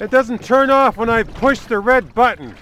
It doesn't turn off when I push the red button.